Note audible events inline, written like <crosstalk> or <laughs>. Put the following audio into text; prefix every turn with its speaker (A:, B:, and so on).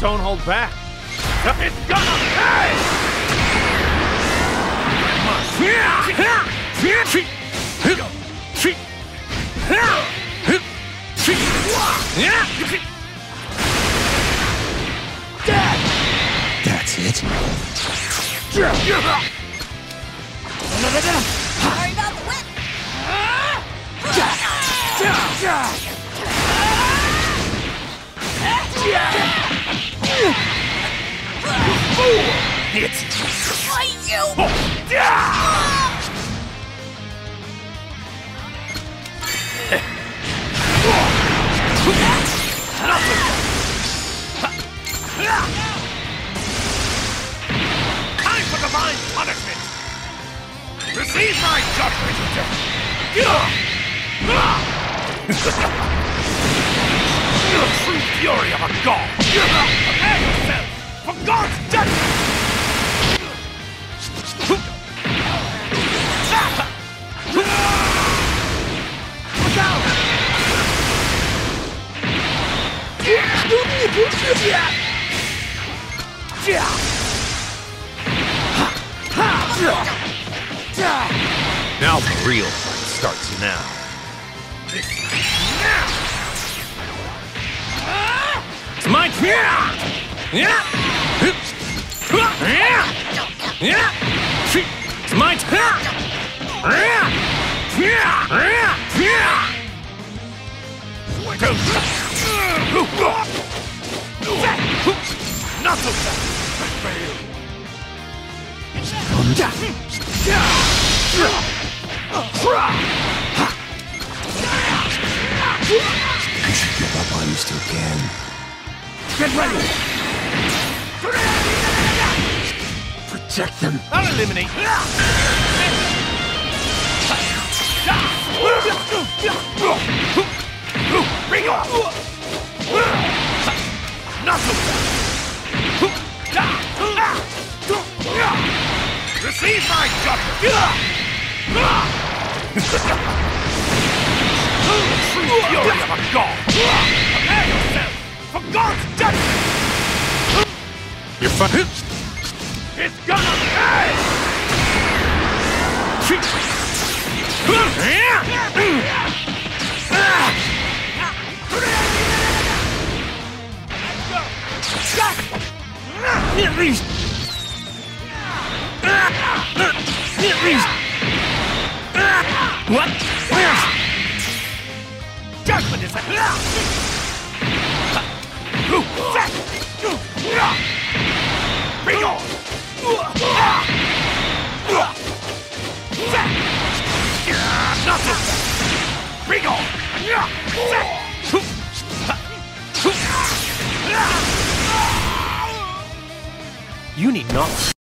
A: don't hold back. It's gonna pay!
B: That's it.
C: Fight oh, you!
A: time for divine punishment! Receive my judgment! <laughs> the true fury of a god! Now the real fight starts now. It's my turn! Yeah! Yeah! Yeah! It's my turn!
B: You should give up while you still can.
A: Get ready!
B: Protect them.
A: I'll eliminate. Bring on! Not Receive my judgment! True fury of a god! Prepare yourself for God's judgment! You're fine. It's gonna pay! At least. What? Judgment is Bring on! Not so fast! Bring on! You need not.